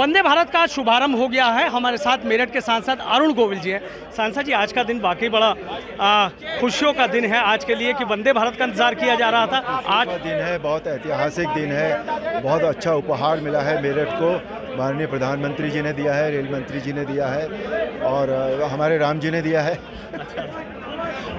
वंदे भारत का शुभारंभ हो गया है। हमारे साथ मेरठ के सांसद अरुण गोविल जी हैं। सांसद जी आज का दिन वाकई बड़ा आ, खुशियों का दिन है आज के लिए कि वंदे भारत का इंतज़ार किया जा रहा था। आज दिन है बहुत ऐतिहासिक दिन है। बहुत अच्छा उपहार मिला है मेरठ को। माननीय प्रधानमंत्री जी ने दिया है रेल मंत्री जी ने दिया है और हमारे राम जी ने दिया है।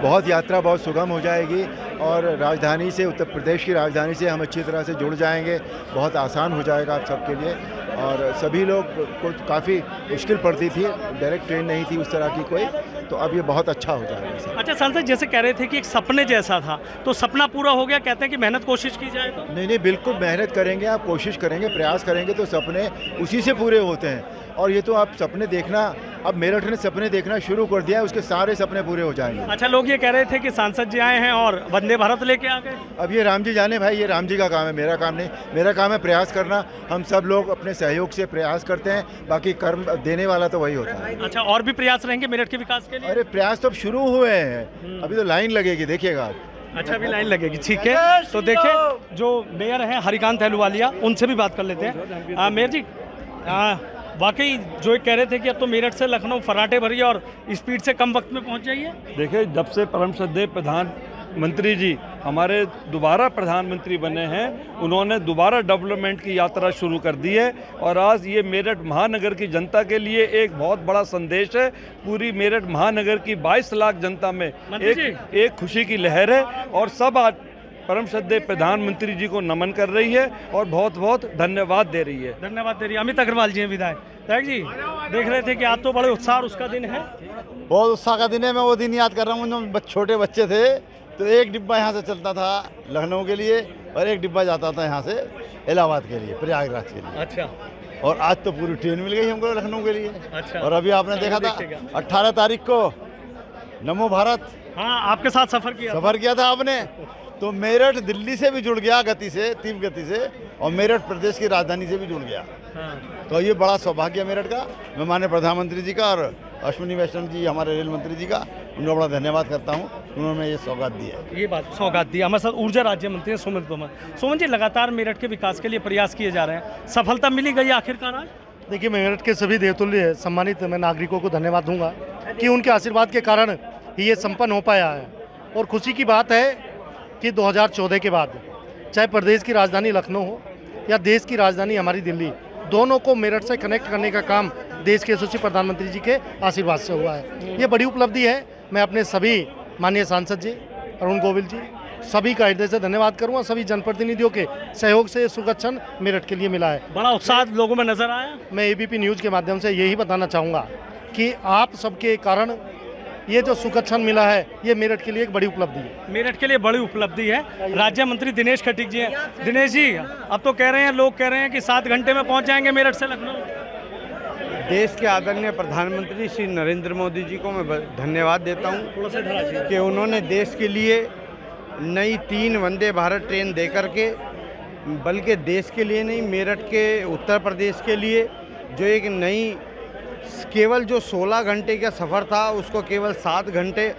बहुत यात्रा बहुत सुगम हो जाएगी और राजधानी से उत्तर प्रदेश की राजधानी से हम अच्छी तरह से जुड़ जाएँगे। बहुत आसान हो जाएगा आप सबके लिए। और सभी लोग को काफ़ी मुश्किल पड़ती थी डायरेक्ट ट्रेन नहीं थी उस तरह की कोई तो अब ये बहुत अच्छा हो जाएगा सर। अच्छा सांसद जैसे कह रहे थे कि एक सपने जैसा था तो सपना पूरा हो गया कहते हैं कि मेहनत कोशिश की जाए तो? नहीं नहीं बिल्कुल मेहनत करेंगे आप कोशिश करेंगे प्रयास करेंगे तो सपने उसी से पूरे होते हैं। और ये तो आप सपने देखना अब मेरठ ने सपने देखना शुरू कर दिया है उसके सारे सपने पूरे हो जाएँगे। अच्छा लोग ये कह रहे थे कि सांसद जी आए हैं और वंदे भारत लेके आ गए। अब ये राम जी जाने भाई ये राम जी का काम है मेरा काम नहीं। मेरा काम है प्रयास करना। हम सब लोग अपने सहयोग से प्रयास करते हैं बाकी कर्म देने वाला तो वही होता है। अच्छा और भी प्रयास रहेंगे मेरठ के विकास के लिए? अरे प्रयास तो अब शुरू हुए हैं। अभी तो लाइन लगेगी देखिएगा। अच्छा अभी लाइन लगेगी ठीक है। तो देखिए जो मेयर हैं हरिकांत अहलुवालिया उनसे भी बात कर लेते हैं। मेयर जी आ, वाकई जो कह रहे थे कि अब तो मेरठ से लखनऊ फराटे भरिए और स्पीड से कम वक्त में पहुँच जाइए। देखिए जब से परम श्रद्धेय प्रधानमंत्री जी हमारे दोबारा प्रधानमंत्री बने हैं उन्होंने दोबारा डेवलपमेंट की यात्रा शुरू कर दी है और आज ये मेरठ महानगर की जनता के लिए एक बहुत बड़ा संदेश है। पूरी मेरठ महानगर की 22 लाख जनता में एक एक खुशी की लहर है और सब आज परम श्रद्धेय प्रधानमंत्री जी को नमन कर रही है और बहुत बहुत धन्यवाद दे रही है। धन्यवाद दे रही है। अमित अग्रवाल जी हैं विधायक। विधायक जी देख रहे थे कि आज तो बड़े उत्साह उसका दिन है। बहुत उत्साह का दिन है मैं वो दिन याद कर रहा हूँ जब छोटे बच्चे थे तो एक डिब्बा यहाँ से चलता था लखनऊ के लिए और एक डिब्बा जाता था यहाँ से इलाहाबाद के लिए प्रयागराज के लिए। अच्छा। और आज तो पूरी ट्रेन मिल गई हमको लखनऊ के लिए। अच्छा। और अभी आपने देखा था अट्ठारह तारीख को नमो भारत। हाँ आपके साथ सफ़र किया सफ़र किया था आपने। तो मेरठ दिल्ली से भी जुड़ गया गति से तीव्र गति से और मेरठ प्रदेश की राजधानी से भी जुड़ गया। हाँ। तो ये बड़ा सौभाग्य है मेरठ का। मैं माननीय प्रधानमंत्री जी का और अश्विनी वैष्णव जी हमारे रेल मंत्री जी का उनका बड़ा धन्यवाद करता हूँ। उन्होंने ये सौगात दी है। ये बात सौगात दी। हमारे साथ ऊर्जा राज्य मंत्री हैं सुमित तोमर। सुमन जी लगातार मेरठ के विकास के लिए प्रयास किए जा रहे हैं। सफलता मिली गई आखिरकार आज? देखिए मेरठ के सभी देवतुल्य सम्मानित मैं नागरिकों को धन्यवाद दूँगा कि उनके आशीर्वाद के कारण ही ये संपन्न हो पाया है। और खुशी की बात है कि 2014 के बाद चाहे प्रदेश की राजधानी लखनऊ हो या देश की राजधानी हमारी दिल्ली दोनों को मेरठ से कनेक्ट करने का काम देश के यशस्वी प्रधानमंत्री जी के आशीर्वाद से हुआ है। ये बड़ी उपलब्धि है। मैं अपने सभी माननीय सांसद जी अरुण गोविल जी सभी का हृदय से धन्यवाद करूँगा सभी जनप्रतिनिधियों के सहयोग से सुगक्षण मेरठ के लिए मिला है। बड़ा उत्साह लोगों में नज़र आया। मैं एबीपी न्यूज़ के माध्यम से यही बताना चाहूँगा कि आप सबके कारण ये जो सुखक्षण मिला है ये मेरठ के लिए एक बड़ी उपलब्धि है। मेरठ के लिए बड़ी उपलब्धि है। राज्य मंत्री दिनेश खटीक जी हैं। दिनेश जी अब तो कह रहे हैं लोग कह रहे हैं कि सात घंटे में पहुँच जाएँगे मेरठ से लखनऊ। देश के आदरणीय प्रधानमंत्री श्री नरेंद्र मोदी जी को मैं धन्यवाद देता हूँ कि उन्होंने देश के लिए नई तीन वंदे भारत ट्रेन दे करके बल्कि देश के लिए नहीं मेरठ के उत्तर प्रदेश के लिए जो एक नई केवल जो 16 घंटे का सफ़र था उसको केवल सात घंटे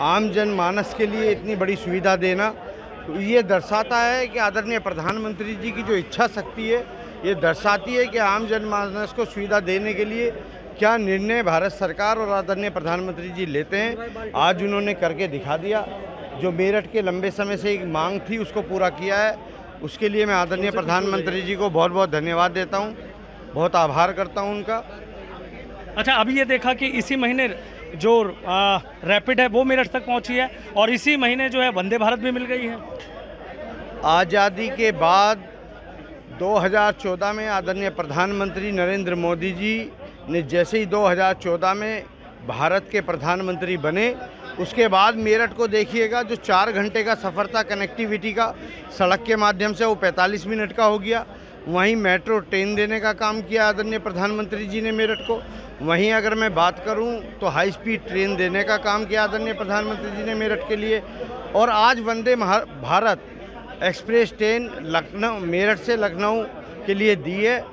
आम जनमानस के लिए इतनी बड़ी सुविधा देना तो ये दर्शाता है कि आदरणीय प्रधानमंत्री जी की जो इच्छा शक्ति है ये दर्शाती है कि आम जनमानस को सुविधा देने के लिए क्या निर्णय भारत सरकार और आदरणीय प्रधानमंत्री जी लेते हैं आज उन्होंने करके दिखा दिया। जो मेरठ के लंबे समय से एक मांग थी उसको पूरा किया है। उसके लिए मैं आदरणीय प्रधानमंत्री जी को बहुत बहुत धन्यवाद देता हूँ। बहुत आभार करता हूँ उनका। अच्छा अभी ये देखा कि इसी महीने जो रैपिड है, वो मेरठ तक पहुँची है और इसी महीने जो है वंदे भारत भी मिल गई है। आज़ादी के बाद 2014 में आदरणीय प्रधानमंत्री नरेंद्र मोदी जी ने जैसे ही 2014 में भारत के प्रधानमंत्री बने, उसके बाद मेरठ को देखिएगा जो चार घंटे का सफ़र था कनेक्टिविटी का सड़क के माध्यम से, वो 45 मिनट का हो गया। वहीं मेट्रो ट्रेन देने का काम किया आदरणीय प्रधानमंत्री जी ने मेरठ को। वहीं अगर मैं बात करूँ तो हाई स्पीड ट्रेन देने का काम किया आदरणीय प्रधानमंत्री जी ने मेरठ के लिए। और आज वंदे भारत एक्सप्रेस ट्रेन लखनऊ, मेरठ से लखनऊ के लिए दी है।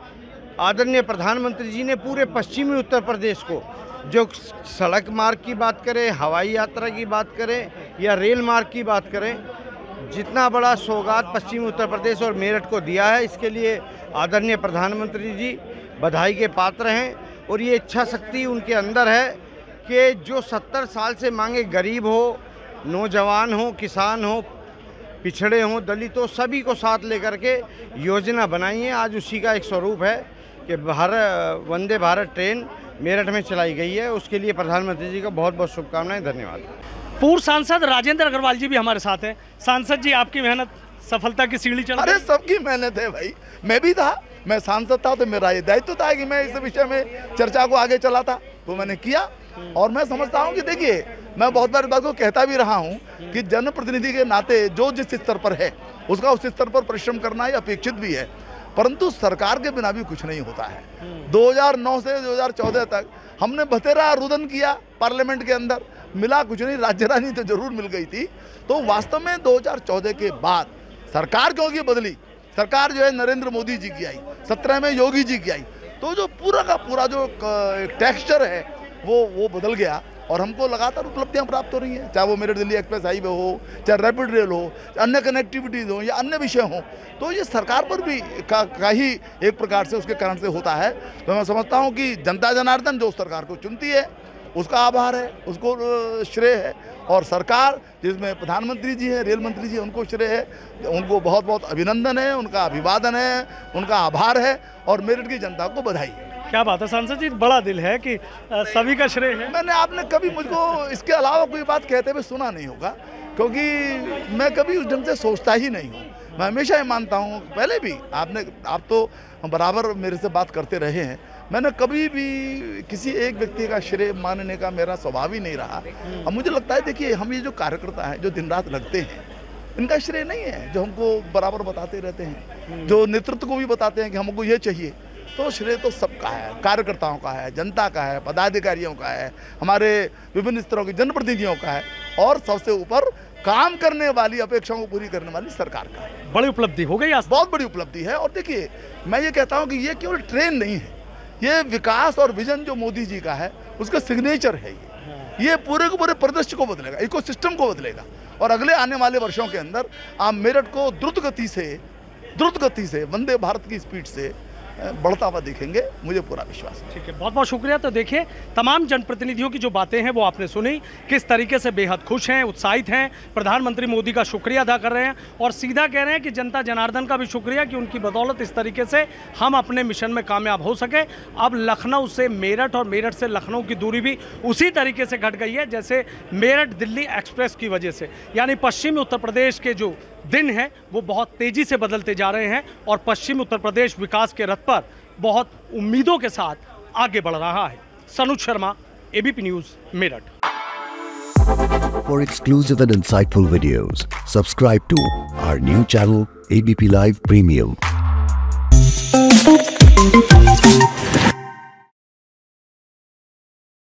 आदरणीय प्रधानमंत्री जी ने पूरे पश्चिमी उत्तर प्रदेश को, जो सड़क मार्ग की बात करें, हवाई यात्रा की बात करें, या रेल मार्ग की बात करें जितना बड़ा सौगात पश्चिमी उत्तर प्रदेश और मेरठ को दिया है, इसके लिए आदरणीय प्रधानमंत्री जी बधाई के पात्र हैं और ये इच्छा शक्ति उनके अंदर है कि जो सत्तर साल से मांगे गरीब हो, नौजवान हो, किसान हो, पिछड़े हों, दलित सभी को साथ लेकर के योजना बनाई है। आज उसी का एक स्वरूप है कि भारत वंदे भारत ट्रेन मेरठ में चलाई गई है। उसके लिए प्रधानमंत्री जी का बहुत बहुत शुभकामनाएँ, धन्यवाद। पूर्व सांसद राजेंद्र अग्रवाल जी भी हमारे साथ हैं। सांसद जी आपकी मेहनत सफलता की सीढ़ी चढ़ अरे सबकी मेहनत है भाई। मैं भी था मैं सांसद था तो मेरा ये दायित्व था कि मैं इस विषय में चर्चा को आगे चलाता। तो मैंने किया और मैं समझता हूँ कि देखिए मैं बहुत बार इस बात को कहता भी रहा हूँ कि जनप्रतिनिधि के नाते जो जिस स्तर पर है उसका उस स्तर पर परिश्रम करना ही अपेक्षित भी है। परंतु सरकार के बिना भी कुछ नहीं होता है। 2009 से 2014 तक हमने बतेरा रुदन किया पार्लियामेंट के अंदर। मिला कुछ नहीं, राज्य रानी तो ज़रूर मिल गई थी। तो वास्तव में 2014 के बाद सरकार क्योंकि बदली? सरकार जो है नरेंद्र मोदी जी की आई सत्रह में योगी जी की आई। तो जो पूरा का पूरा जो टेक्सचर है, वो वो बदल गया। और हमको लगातार उपलब्धियाँ प्राप्त हो रही हैं चाहे वो मेरठ दिल्ली एक्सप्रेस हाईवे हो चाहे रैपिड रेल हो अन्य कनेक्टिविटीज हो या अन्य विषय हो तो ये सरकार पर भी का, का ही एक प्रकार से उसके कारण से होता है। तो मैं समझता हूँ कि जनता जनार्दन जो सरकार को चुनती है उसका आभार है उसको श्रेय है और सरकार जिसमें प्रधानमंत्री जी हैं रेल मंत्री जी उनको श्रेय है। उनको बहुत बहुत अभिनंदन है उनका अभिवादन है उनका आभार है और मेरठ की जनता को बधाई है। क्या बात है, सांसद जी, बड़ा दिल है कि सभी का श्रेय है। मैंने आपने कभी मुझको इसके अलावा कोई बात कहते हुए सुना नहीं होगा, क्योंकि मैं कभी उस ढंग से सोचता ही नहीं हूँ। मैं हमेशा ये मानता हूँ, पहले भी आपने, आप तो बराबर मेरे से बात करते रहे हैं। मैंने कभी भी किसी एक व्यक्ति का श्रेय मानने का मेरा स्वभाव ही नहीं रहा। अब मुझे लगता है, देखिए, हम ये जो कार्यकर्ता हैं, जो दिन रात लगते हैं, इनका श्रेय नहीं है, जो हमको बराबर बताते रहते हैं, जो नेतृत्व को भी बताते हैं कि हमको ये चाहिए। तो श्रेय तो सबका है कार्यकर्ताओं का है जनता का है पदाधिकारियों का है हमारे विभिन्न स्तरों के जनप्रतिनिधियों का है और सबसे ऊपर काम करने वाली अपेक्षाओं को पूरी करने वाली सरकार का है। बड़ी उपलब्धि हो गई आज। बहुत बड़ी उपलब्धि है और देखिए मैं ये कहता हूँ कि ये केवल ट्रेन नहीं है ये विकास और विजन जो मोदी जी का है उसका सिग्नेचर है ये। ये पूरे के पूरे परिदृश्य को बदलेगा इको को बदलेगा और अगले आने वाले वर्षों के अंदर आप मेरठ को द्रुत गति से द्रुत गति से वंदे भारत की स्पीड से बढ़ता हुआ देखेंगे, मुझे पूरा विश्वास है। ठीक है बहुत बहुत शुक्रिया। तो देखिए, तमाम जनप्रतिनिधियों की जो बातें हैं, वो आपने सुनी। किस तरीके से बेहद खुश हैं, उत्साहित हैं, प्रधानमंत्री मोदी का शुक्रिया अदा कर रहे हैं और सीधा कह रहे हैं कि जनता जनार्दन का भी शुक्रिया कि उनकी बदौलत इस तरीके से हम अपने मिशन में कामयाब हो सके। अब लखनऊ से मेरठ और मेरठ से लखनऊ की दूरी भी उसी तरीके से घट गई है, जैसे मेरठ दिल्ली एक्सप्रेस की वजह से। यानी पश्चिमी उत्तर प्रदेश के जो दिन हैं वो बहुत तेज़ी से बदलते जा रहे हैं और पश्चिम उत्तर प्रदेश विकास के रथ पर बहुत उम्मीदों के साथ आगे बढ़ रहा है Sanuj Sharma ABP News Meerut For exclusive and insightful videos, subscribe to our new channel ABP Live Premium.